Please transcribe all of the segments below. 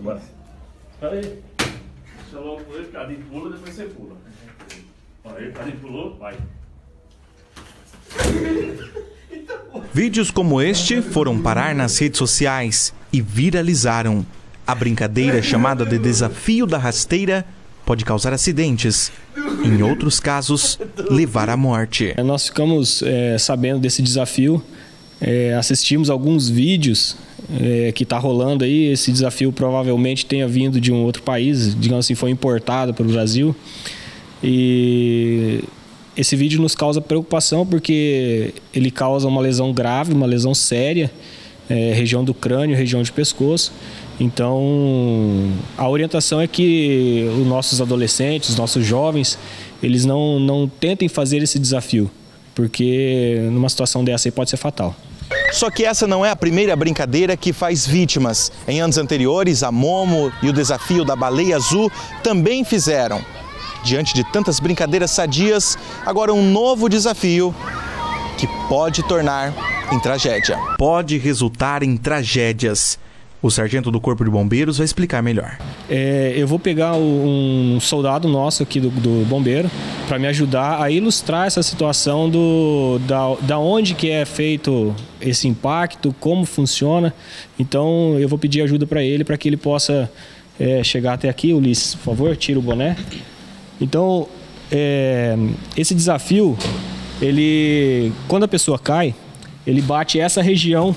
Bora. Espera aí. Deixa logo ele, Cadinho pula, depois você pula. Aí, Cadinho pulou, vai. Vídeos como este foram parar nas redes sociais e viralizaram. A brincadeira chamada de desafio da rasteira pode causar acidentes. Em outros casos, levar à morte. Nós ficamos é, sabendo desse desafio, é, assistimos alguns vídeos é, que está rolando aí. Esse desafio provavelmente tenha vindo de um outro país, digamos assim, foi importado para o Brasil. E esse vídeo nos causa preocupação porque ele causa uma lesão grave, uma lesão séria, é, região do crânio, região de pescoço. Então, a orientação é que os nossos adolescentes, os nossos jovens, eles não, não tentem fazer esse desafio, porque numa situação dessa aí pode ser fatal. Só que essa não é a primeira brincadeira que faz vítimas. Em anos anteriores, a Momo e o desafio da baleia azul também fizeram. Diante de tantas brincadeiras sadias, agora um novo desafio que pode tornar em tragédia. Pode resultar em tragédias. O sargento do Corpo de Bombeiros vai explicar melhor. É, eu vou pegar um soldado nosso aqui do, do bombeiro para me ajudar a ilustrar essa situação do, da, da onde que é feito esse impacto, como funciona. Então eu vou pedir ajuda para ele para que ele possa é, chegar até aqui. Ulisses, por favor, tira o boné. Então é, esse desafio, ele, quando a pessoa cai, ele bate essa região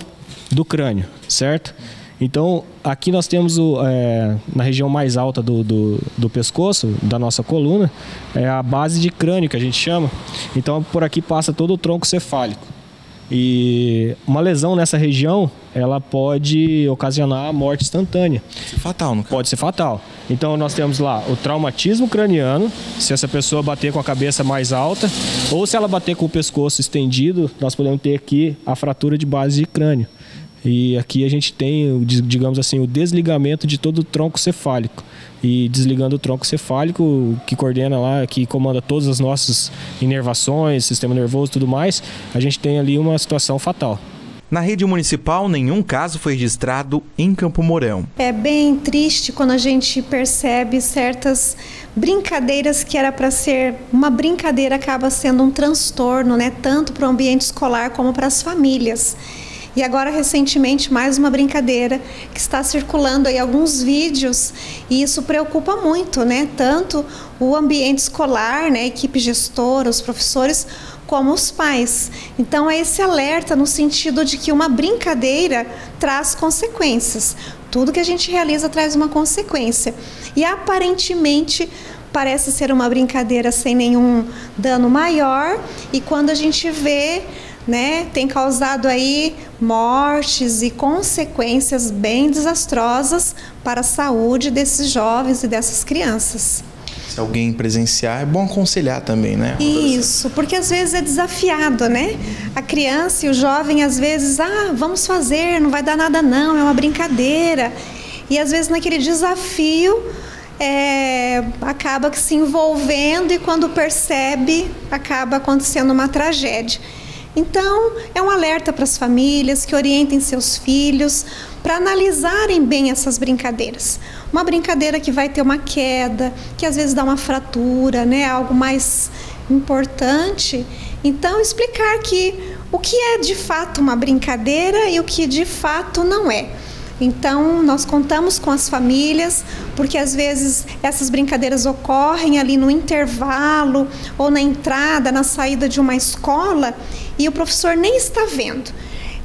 do crânio, certo? Então, aqui nós temos o, é, na região mais alta do, do, do, pescoço, da nossa coluna, é a base de crânio que a gente chama. Então, por aqui passa todo o tronco cefálico. E uma lesão nessa região, ela pode ocasionar a morte instantânea. Fatal, não Pode ser fatal. Então nós temos lá o traumatismo craniano, se essa pessoa bater com a cabeça mais alta, ou se ela bater com o pescoço estendido, nós podemos ter aqui a fratura de base de crânio. E aqui a gente tem, digamos assim, o desligamento de todo o tronco cefálico. E desligando o tronco cefálico, que coordena lá, que comanda todas as nossas inervações, sistema nervoso e tudo mais, a gente tem ali uma situação fatal. Na rede municipal, nenhum caso foi registrado em Campo Mourão. É bem triste quando a gente percebe certas brincadeiras que era para ser uma brincadeira acaba sendo um transtorno, né, tanto para o ambiente escolar como para as famílias. E agora, recentemente, mais uma brincadeira que está circulando aí alguns vídeos e isso preocupa muito, né? Tanto o ambiente escolar, né? Equipe gestora, os professores, como os pais. Então, é esse alerta no sentido de que uma brincadeira traz consequências. Tudo que a gente realiza traz uma consequência. E aparentemente parece ser uma brincadeira sem nenhum dano maior, e quando a gente vê né, tem causado aí mortes e consequências bem desastrosas para a saúde desses jovens e dessas crianças. Se alguém presenciar, é bom aconselhar também, né? Isso, porque às vezes é desafiado, né? A criança e o jovem às vezes, ah, vamos fazer, não vai dar nada não, é uma brincadeira. E às vezes naquele desafio é, acaba se envolvendo e quando percebe acaba acontecendo uma tragédia. Então, é um alerta para as famílias que orientem seus filhos para analisarem bem essas brincadeiras. Uma brincadeira que vai ter uma queda, que às vezes dá uma fratura, né, algo mais importante. Então, explicar que o que é de fato uma brincadeira e o que de fato não é. Então, nós contamos com as famílias, porque às vezes essas brincadeiras ocorrem ali no intervalo ou na entrada, na saída de uma escola e o professor nem está vendo.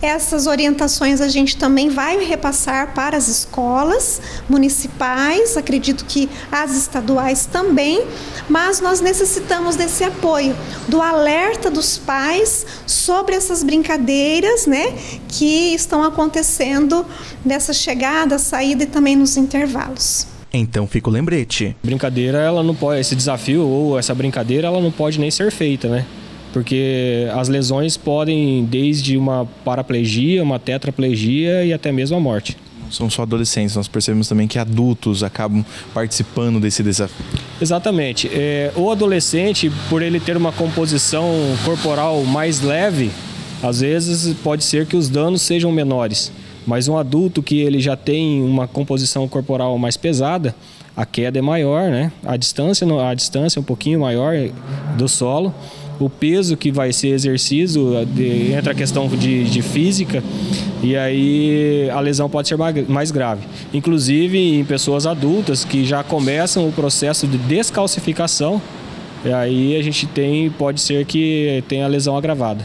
Essas orientações a gente também vai repassar para as escolas municipais, acredito que as estaduais também, mas nós necessitamos desse apoio, do alerta dos pais sobre essas brincadeiras, né, que estão acontecendo nessa chegada, saída e também nos intervalos. Então fica o lembrete. Brincadeira, ela não pode, esse desafio ou essa brincadeira, ela não pode nem ser feita, né? Porque as lesões podem desde uma paraplegia, uma tetraplegia e até mesmo a morte. Não são só adolescentes, nós percebemos também que adultos acabam participando desse desafio. Exatamente. É, o adolescente, por ele ter uma composição corporal mais leve, às vezes pode ser que os danos sejam menores. Mas um adulto que ele já tem uma composição corporal mais pesada, a queda é maior, né? A distância, a distância é um pouquinho maior do solo. O peso que vai ser exercido de, entra a questão de, de física e aí a lesão pode ser mais grave. Inclusive em pessoas adultas que já começam o processo de descalcificação, e aí a gente tem, pode ser que tenha lesão agravada.